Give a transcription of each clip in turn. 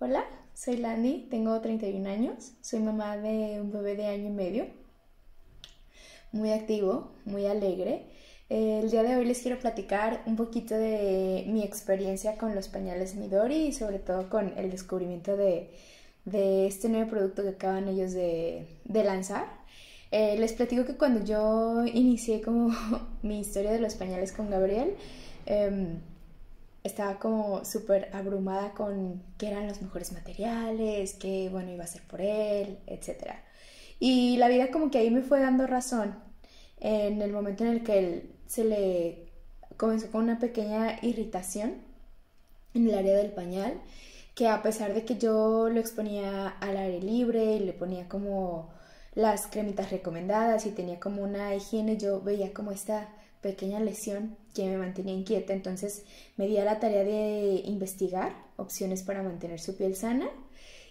Hola, soy Landy, tengo 31 años, soy mamá de un bebé de año y medio, muy activo, muy alegre. El día de hoy les quiero platicar un poquito de mi experiencia con los pañales Midori y sobre todo con el descubrimiento de, este nuevo producto que acaban ellos de, lanzar. Eh, les platico que cuando yo inicié como mi historia de los pañales con Gabriel, em, estaba como súper abrumada con qué eran los mejores materiales, qué bueno iba a ser por él, etc. Y la vida como que ahí me fue dando razón en el momento en el que él se le comenzó con una pequeña irritación en el área del pañal, que a pesar de que yo lo exponía al aire libre y le ponía como las cremitas recomendadas y tenía como una higiene, yo veía como esta pequeña lesión que me mantenía inquieta, entonces me di a la tarea de investigar opciones para mantener su piel sana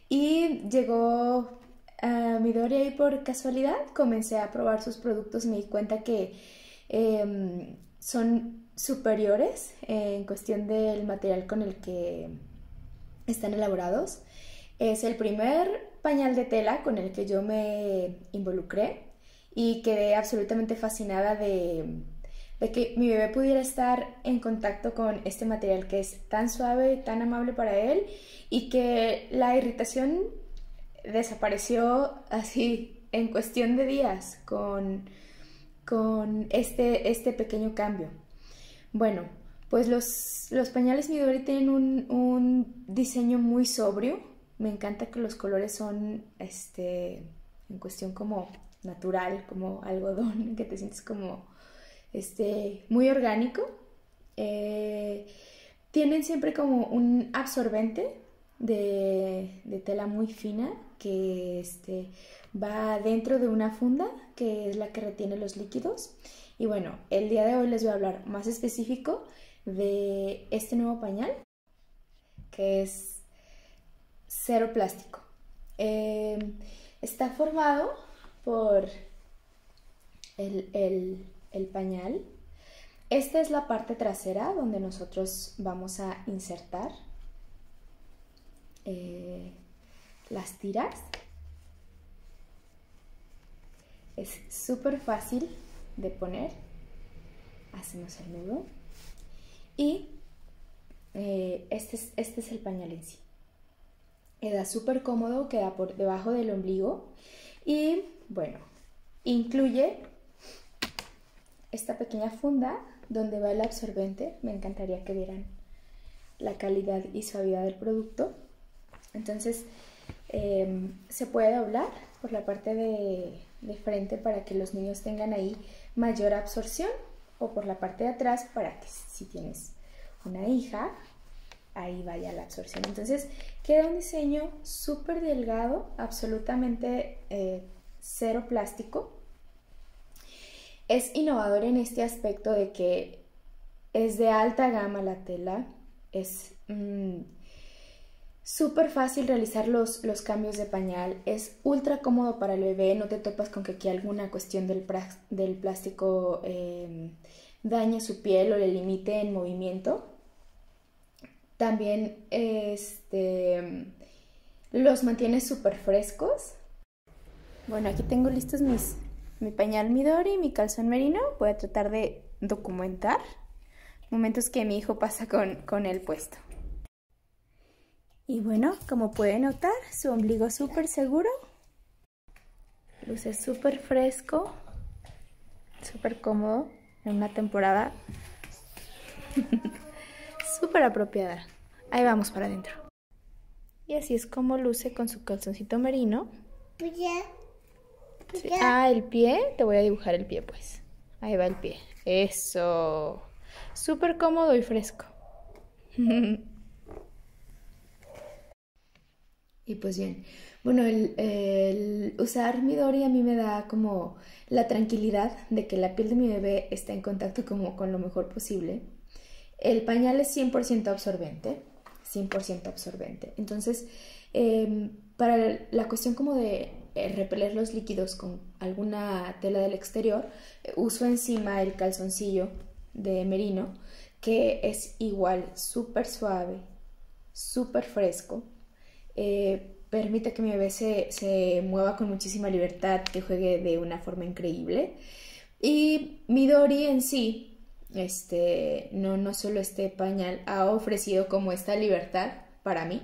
y llegó a Midori ahí por casualidad, comencé a probar sus productos, me di cuenta que em, son superiores en cuestión del material con el que están elaborados. Es el primer pañal de tela con el que yo me involucré y quedé absolutamente fascinada de de que mi bebé pudiera estar en contacto con este material que es tan suave, tan amable para él y que la irritación desapareció así en cuestión de días con, con este, este pequeño cambio. Bueno, pues los, los pañales Midori tienen un, un, diseño muy sobrio. Me encanta que los colores son este, en cuestión como natural, como algodón, que te sientes como este, muy orgánico. Eh, tienen siempre como un absorbente de, tela muy fina que este, va dentro de una funda que es la que retiene los líquidos. Y bueno, el día de hoy les voy a hablar más específico de este nuevo pañal que es cero plástico. Eh, está formado por el, el pañal. Esta es la parte trasera donde nosotros vamos a insertar eh, las tiras. Es súper fácil de poner. Hacemos el nudo. Y eh, este, es, este es el pañal en sí. Queda súper cómodo, queda por debajo del ombligo. Y bueno, incluye esta pequeña funda donde va el absorbente. Me encantaría que vieran la calidad y suavidad del producto. Entonces em, se puede doblar por la parte de, frente para que los niños tengan ahí mayor absorción o por la parte de atrás para que si tienes una hija ahí vaya la absorción. Entonces queda un diseño súper delgado, absolutamente eh, cero plástico es innovador en este aspecto de que es de alta gama la tela, es mm, súper fácil realizar los, los, cambios de pañal, es ultra cómodo para el bebé, no te topas con que aquí alguna cuestión del, plástico eh, dañe su piel o le limite en movimiento. También este, los mantiene súper frescos. Bueno, aquí tengo listos mis mi pañal Midori, mi calzón merino. Voy a tratar de documentar momentos que mi hijo pasa con, con el puesto. Y bueno, como pueden notar, su ombligo súper seguro. Luce súper fresco, súper cómodo en una temporada súper apropiada. Ahí vamos para adentro. Y así es como luce con su calzoncito merino. Ah, el pie. Te voy a dibujar el pie, pues. Ahí va el pie. Eso. Súper cómodo y fresco. y pues bien. Bueno, el, usar Midori a mí me da como la tranquilidad de que la piel de mi bebé está en contacto como con lo mejor posible. El pañal es 100% absorbente, 100% absorbente. Entonces, em, para la cuestión como de eh, repeler los líquidos con alguna tela del exterior, eh, uso encima el calzoncillo de merino, que es igual súper suave, súper fresco eh, permite que mi bebé se, se, mueva con muchísima libertad, que juegue de una forma increíble. Y Midori en sí, este, no, no solo este pañal, ha ofrecido como esta libertad para mí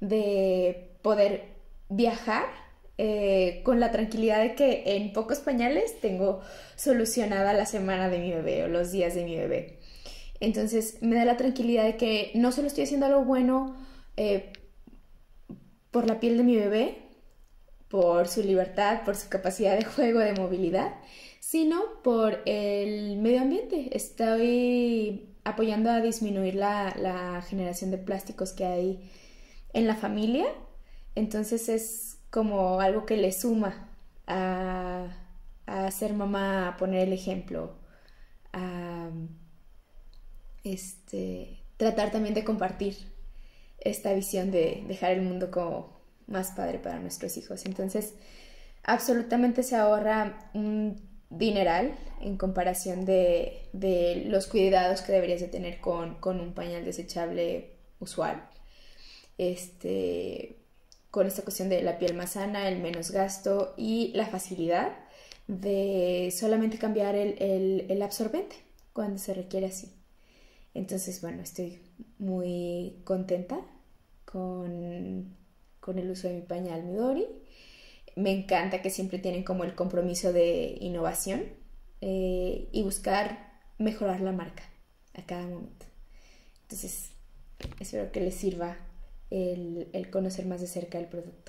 de poder viajar eh, con la tranquilidad de que en pocos pañales tengo solucionada la semana de mi bebé o los días de mi bebé. Entonces me da la tranquilidad de que no solo estoy haciendo algo bueno eh, por la piel de mi bebé, por su libertad, por su capacidad de juego, de movilidad, sino por el medio ambiente. Estoy apoyando a disminuir la, generación de plásticos que hay en la familia. Entonces es como algo que le suma a, ser mamá, a poner el ejemplo, a este, tratar también de compartir esta visión de dejar el mundo como más padre para nuestros hijos. Entonces, absolutamente se ahorra un dineral en comparación de, los cuidados que deberías de tener con, con un pañal desechable usual. Este, con esta cuestión de la piel más sana, el menos gasto y la facilidad de solamente cambiar el, absorbente cuando se requiere así. Entonces, bueno, estoy muy contenta con, el uso de mi pañal Midori. Me encanta que siempre tienen como el compromiso de innovación eh, y buscar mejorar la marca a cada momento. Entonces, espero que les sirva el, conocer más de cerca el producto.